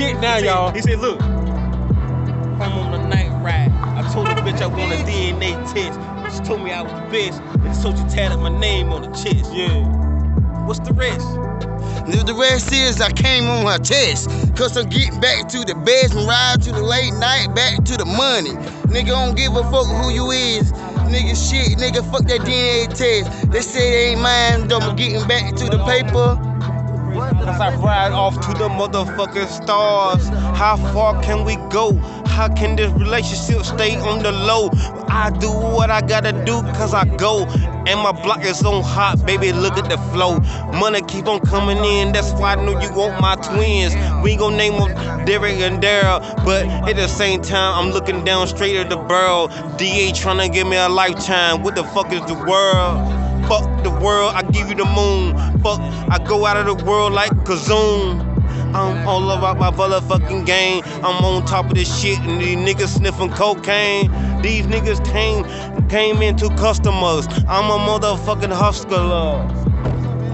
shit now, He said- y'all. He said, look, I'm on the night ride. I told the bitch I want a DNA test. She told me I was the best. And so she tatted my name on the chest. Yeah. What's the rest? The the rest is I came on her chest. Cause I'm getting back to the best and ride to the late night, back to the money. Nigga don't give a fuck who you is. Nigga shit, nigga fuck that DNA test. They say they ain't mine, though I'm getting back to the paper. Cause I ride off to the motherfucking stars. How far can we go? How can this relationship stay on the low? I do what I gotta do cause I go. And my block is on hot, baby. Look at the flow. Money keep on coming in, that's why I know you want my twins. We gon' name them Derek and Daryl, but at the same time, I'm looking down straight at the barrel. DA tryna give me a lifetime. What the fuck is the world? Fuck the world, I give you the moon. Fuck, I go out of the world like Kazoon. I'm all about my motherfucking game. I'm on top of this shit, and these niggas sniffing cocaine. These niggas came came into customers. I'm a motherfucking hustler.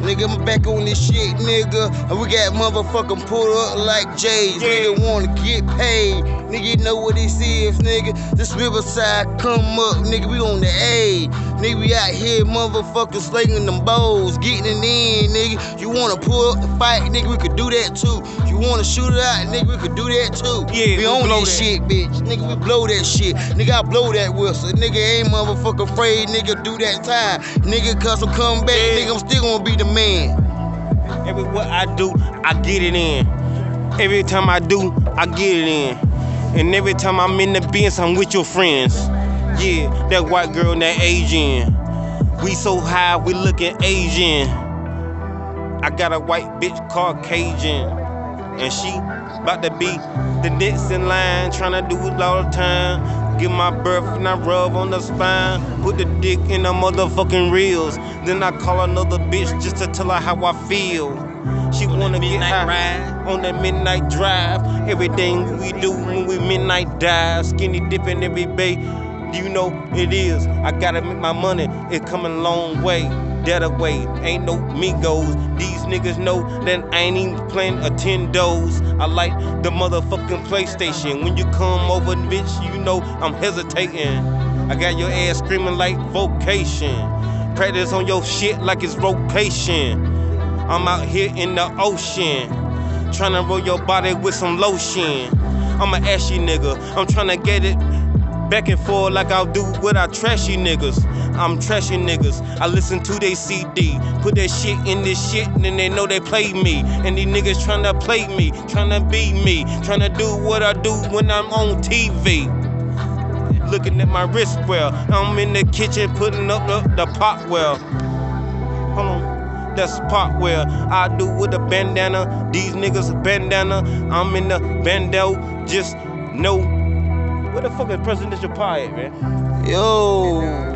Nigga, I'm back on this shit, nigga. And we got motherfucking pulled up like J's. Nigga wanna get paid. Nigga, you know what this is, nigga. This Riverside come up, nigga. We on the A. Nigga, we out here, motherfucking slinging them bowls, getting it in, nigga. You wanna pull up the fight, nigga? We could do that too. You wanna shoot it out, nigga? We could do that too. Yeah, we we this that. shit, bitch. Nigga, we blow that shit. Nigga, I blow that whistle. Nigga ain't motherfucking afraid, nigga. Do that time, nigga. Cause I'm coming back, Yeah. nigga. I'm still gonna be the man. Every what I do, I get it in. Every time I do, I get it in. And every time I'm in the Benz, I'm with your friends. Yeah, that white girl and that Asian. We so high, we looking Asian. I got a white bitch Caucasian. And she about to be the next in line, trying to do it all the time. Give my birth and I rub on the spine. Put the dick in the motherfucking reels. Then I call another bitch just to tell her how I feel. She wanna get midnight high ride. on that midnight drive. Everything we do when we midnight dive. Skinny dipping every bay. Do you know it is? I gotta make my money. It's coming a long way. That away. Ain't no Migos. These niggas know that I ain't even playing attendos. I like the motherfucking PlayStation. When you come over, bitch, you know I'm hesitating. I got your ass screaming like vocation. Practice on your shit like it's vocation. I'm out here in the ocean, trying to roll your body with some lotion. I'm an ashy nigga, I'm tryna get it back and forth like I'll do with our trashy niggas. I'm trashy niggas. I listen to they CD, put that shit in this shit, and then they know they play me. And these niggas tryna play me, tryna beat me, tryna do what I do when I'm on TV looking at my wrist well. I'm in the kitchen putting up the, the pot well. Hold on. That's pot well. I do with a bandana. These niggas bandana. I'm in the bando. Just know. Where the fuck is presidential pie at, man? Yo.